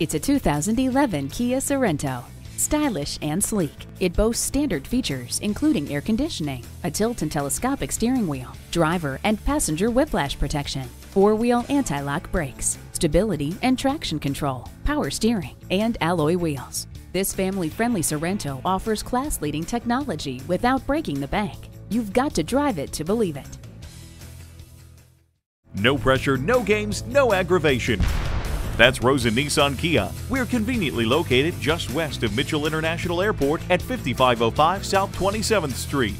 It's a 2011 Kia Sorento. Stylish and sleek, it boasts standard features including air conditioning, a tilt and telescopic steering wheel, driver and passenger whiplash protection, four-wheel anti-lock brakes, stability and traction control, power steering, and alloy wheels. This family-friendly Sorento offers class-leading technology without breaking the bank. You've got to drive it to believe it. No pressure, no games, no aggravation. That's Rosen Nissan Kia. We're conveniently located just west of Mitchell International Airport at 5505 South 27th Street.